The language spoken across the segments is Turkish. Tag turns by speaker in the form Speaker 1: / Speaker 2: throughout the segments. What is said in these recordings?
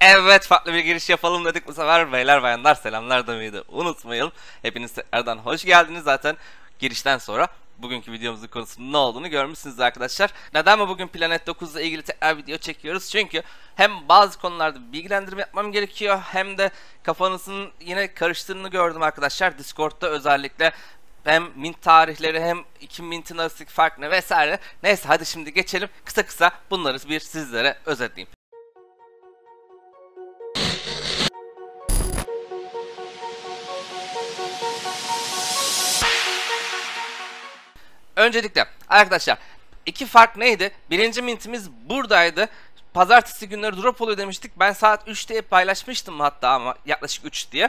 Speaker 1: Evet farklı bir giriş yapalım dedik bu sefer beyler bayanlar selamlar demeyi de unutmayalım. Hepiniz tekrardan hoş geldiniz zaten girişten sonra bugünkü videomuzun konusunun ne olduğunu görmüşsünüz arkadaşlar. Neden mi bugün Planet 9 ile ilgili tekrar video çekiyoruz? Çünkü hem bazı konularda bilgilendirme yapmam gerekiyor hem de kafanızın yine karıştığını gördüm arkadaşlar. Discord'da özellikle hem mint tarihleri hem iki mintin arasındaki fark ne vesaire. Neyse hadi şimdi geçelim. Kısa kısa bunları bir sizlere özetleyeyim. Öncelikle arkadaşlar iki fark neydi? Birinci mintimiz buradaydı. Pazartesi günleri drop oluyor demiştik. Ben saat 3'te paylaşmıştım hatta ama yaklaşık 3 diye.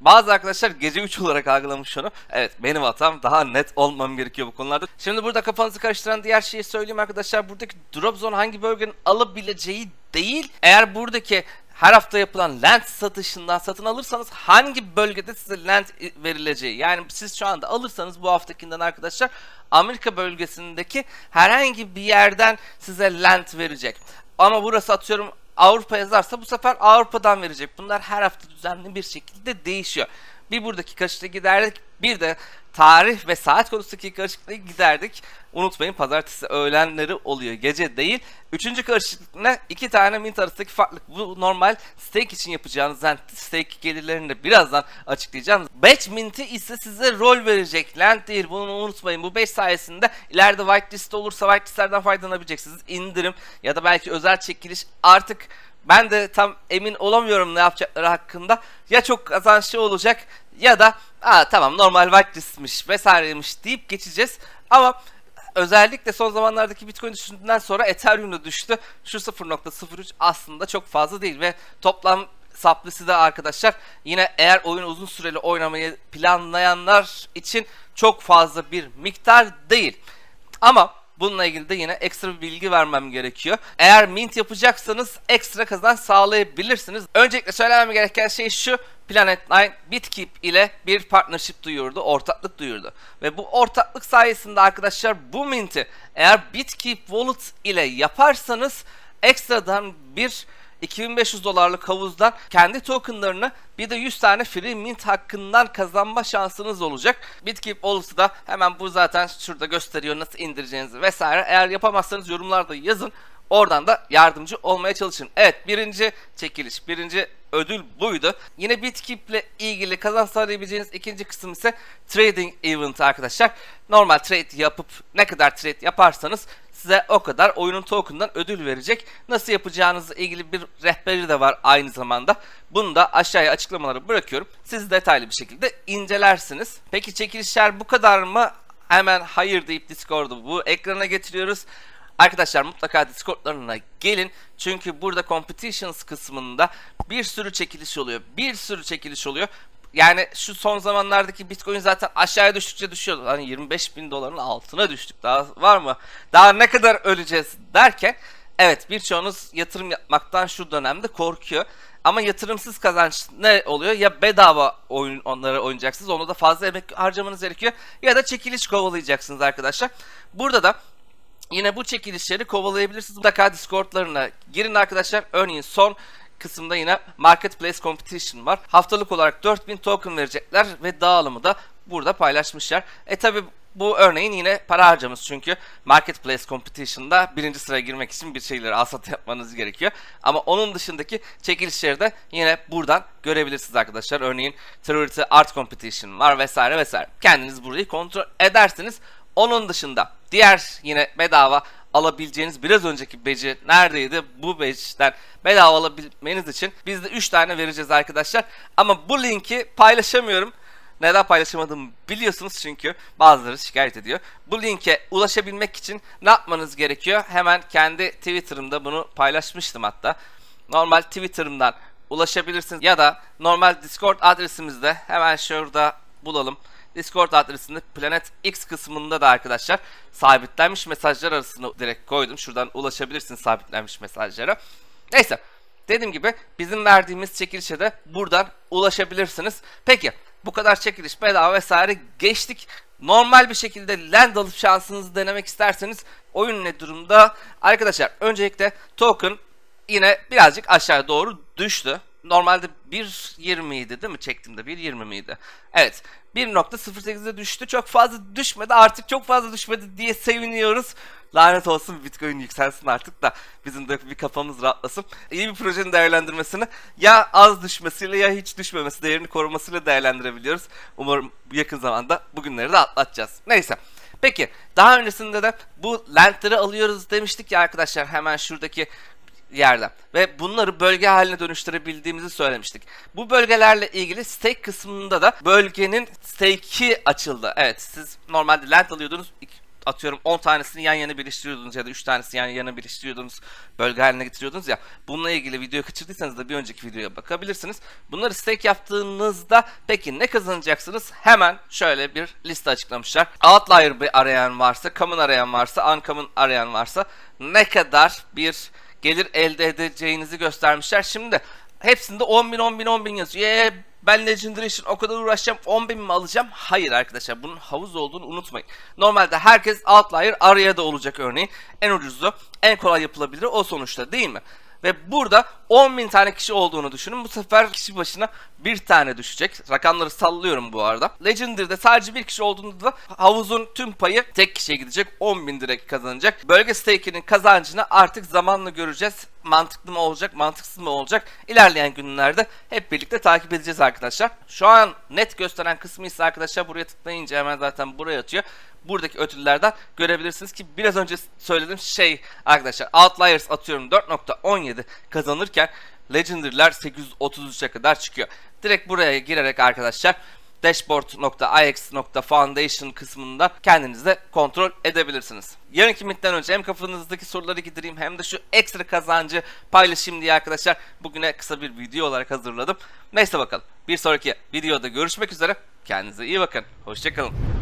Speaker 1: Bazı arkadaşlar gece 3 olarak algılamış onu. Evet benim hatam daha net olmam gerekiyor bu konularda. Şimdi burada kafanızı karıştıran diğer şeyi söyleyeyim arkadaşlar. Buradaki drop zone hangi bölgenin alabileceği değil. Eğer buradaki her hafta yapılan land satışından satın alırsanız hangi bölgede size land verileceği yani siz şu anda alırsanız bu haftakinden arkadaşlar Amerika bölgesindeki herhangi bir yerden size land verecek. Ama burası atıyorum Avrupa yazarsa bu sefer Avrupa'dan verecek. Bunlar her hafta düzenli bir şekilde değişiyor. Bir buradaki karışıklığı giderdik. Bir de tarih ve saat konusundaki karışıklığı giderdik. Unutmayın pazartesi öğlenleri oluyor. Gece değil. Üçüncü karışıklık ne? İki tane mint arasındaki farklılık. Bu normal stake için yapacağınız yani stake gelirlerini de birazdan açıklayacağım. Batch minti ise size rol verecek. Land değil bunu unutmayın. Bu 5 sayesinde ileride whitelist olursa whitelistlerden faydalanabileceksiniz. İndirim ya da belki özel çekiliş artık ben de tam emin olamıyorum ne yapacakları hakkında. Ya çok kazançlı olacak ya da Aa, tamam normal whitelistmiş vesaireymiş deyip geçeceğiz. Ama özellikle son zamanlardaki Bitcoin düşüşünden sonra Ethereum da düştü. Şu 0.03 aslında çok fazla değil ve toplam saplisi de arkadaşlar yine eğer oyun uzun süreli oynamayı planlayanlar için çok fazla bir miktar değil. Ama Bununla ilgili de yine ekstra bir bilgi vermem gerekiyor. Eğer mint yapacaksanız ekstra kazanç sağlayabilirsiniz. Öncelikle söylemem gereken şey şu. Planet9 Bitkeep ile bir partnership duyurdu, ortaklık duyurdu. Ve bu ortaklık sayesinde arkadaşlar bu minti eğer Bitkeep Wallet ile yaparsanız ekstradan bir 2500 dolarlık havuzdan kendi tokenlarını bir de 100 tane free mint hakkından kazanma şansınız olacak. Bitkeep Wallet'ı da hemen bu zaten şurada gösteriyor nasıl indireceğinizi vesaire. Eğer yapamazsanız yorumlarda yazın. Oradan da yardımcı olmaya çalışın. Evet birinci çekiliş, birinci ödül buydu. Yine Bitkeep ile ilgili kazanç sağlayabileceğiniz ikinci kısım ise trading event arkadaşlar. Normal trade yapıp ne kadar trade yaparsanız size o kadar oyunun token'dan ödül verecek. Nasıl yapacağınızla ilgili bir rehberi de var aynı zamanda. Bunu da aşağıya açıklamaları bırakıyorum. Siz detaylı bir şekilde incelersiniz. Peki çekilişler bu kadar mı? Hemen hayır deyip Discord'u bu ekrana getiriyoruz. Arkadaşlar mutlaka Discord'larına gelin. Çünkü burada competitions kısmında bir sürü çekiliş oluyor. Bir sürü çekiliş oluyor. Yani şu son zamanlardaki Bitcoin zaten aşağıya düştükçe düşüyor. Hani 25 bin doların altına düştük. Daha var mı? Daha ne kadar öleceğiz derken evet birçoğunuz yatırım yapmaktan şu dönemde korkuyor. Ama yatırımsız kazanç ne oluyor? Ya bedava oyun onları oynayacaksınız. Onu da fazla emek harcamanız gerekiyor. Ya da çekiliş kovalayacaksınız arkadaşlar. Burada da Yine bu çekilişleri kovalayabilirsiniz. Mutlaka Discord'larına girin arkadaşlar. Örneğin son kısımda yine Marketplace Competition var. Haftalık olarak 4000 token verecekler ve dağılımı da burada paylaşmışlar. E tabi bu örneğin yine para harcamız çünkü Marketplace Competition'da birinci sıraya girmek için bir şeyleri alsat yapmanız gerekiyor. Ama onun dışındaki çekilişleri de yine buradan görebilirsiniz arkadaşlar. Örneğin Charity Art Competition var vesaire vesaire. Kendiniz burayı kontrol edersiniz. Onun dışında diğer yine bedava alabileceğiniz biraz önceki badge'i neredeydi? Bu badge'den bedava alabilmeniz için biz de 3 tane vereceğiz arkadaşlar. Ama bu linki paylaşamıyorum. Neden paylaşamadığımı biliyorsunuz çünkü bazıları şikayet ediyor. Bu linke ulaşabilmek için ne yapmanız gerekiyor? Hemen kendi Twitter'ımda bunu paylaşmıştım hatta. Normal Twitter'ımdan ulaşabilirsiniz ya da normal Discord adresimizde hemen şurada bulalım. Discord adresinde Planet X kısmında da arkadaşlar sabitlenmiş mesajlar arasında direkt koydum. Şuradan ulaşabilirsiniz sabitlenmiş mesajlara. Neyse dediğim gibi bizim verdiğimiz çekilişe de buradan ulaşabilirsiniz. Peki bu kadar çekiliş bedava vesaire geçtik. Normal bir şekilde land alıp şansınızı denemek isterseniz oyun ne durumda? Arkadaşlar öncelikle token yine birazcık aşağı doğru düştü. Normalde 1.20 idi değil mi çektiğimde 1.20 miydi? Evet 1.08'e düştü çok fazla düşmedi artık çok fazla düşmedi diye seviniyoruz. Lanet olsun Bitcoin yükselsin artık da bizim de bir kafamız rahatlasın. İyi bir projenin değerlendirmesini ya az düşmesiyle ya hiç düşmemesi değerini korumasıyla değerlendirebiliyoruz. Umarım yakın zamanda bugünleri de atlatacağız. Neyse. Peki daha öncesinde de bu lentleri alıyoruz demiştik ya arkadaşlar hemen şuradaki yerden ve bunları bölge haline dönüştürebildiğimizi söylemiştik. Bu bölgelerle ilgili stake kısmında da bölgenin stake'i açıldı. Evet siz normalde land alıyordunuz atıyorum 10 tanesini yan yana birleştiriyordunuz ya da 3 tanesini yan yana birleştiriyordunuz bölge haline getiriyordunuz ya bununla ilgili video kaçırdıysanız da bir önceki videoya bakabilirsiniz. Bunları stake yaptığınızda peki ne kazanacaksınız? Hemen şöyle bir liste açıklamışlar. Outlier bir arayan varsa, common arayan varsa, uncommon arayan varsa ne kadar bir gelir elde edeceğinizi göstermişler. Şimdi hepsinde 10 bin 10 bin 10 bin yazıyor. Ee, ben Legendary için o kadar uğraşacağım 10 bin mi alacağım? Hayır arkadaşlar bunun havuz olduğunu unutmayın. Normalde herkes Outlier araya da olacak örneğin. En ucuzu en kolay yapılabilir o sonuçta değil mi? Ve burada 10 bin tane kişi olduğunu düşünün. Bu sefer kişi başına bir tane düşecek. Rakamları sallıyorum bu arada. Legendary'de sadece bir kişi olduğunda da havuzun tüm payı tek kişiye gidecek. 10 bin direkt kazanacak. Bölge stake'inin kazancını artık zamanla göreceğiz. Mantıklı mı olacak, mantıksız mı olacak? İlerleyen günlerde hep birlikte takip edeceğiz arkadaşlar. Şu an net gösteren kısmı ise arkadaşlar buraya tıklayınca hemen zaten buraya atıyor buradaki ödüllerden görebilirsiniz ki biraz önce söylediğim şey arkadaşlar Outliers atıyorum 4.17 kazanırken Legendary'ler 833'e kadar çıkıyor. Direkt buraya girerek arkadaşlar dashboard.ix.foundation kısmında kendiniz de kontrol edebilirsiniz. Yarınki midden önce hem kafanızdaki soruları gidireyim hem de şu ekstra kazancı paylaşayım diye arkadaşlar bugüne kısa bir video olarak hazırladım. Neyse bakalım bir sonraki videoda görüşmek üzere. Kendinize iyi bakın. Hoşçakalın.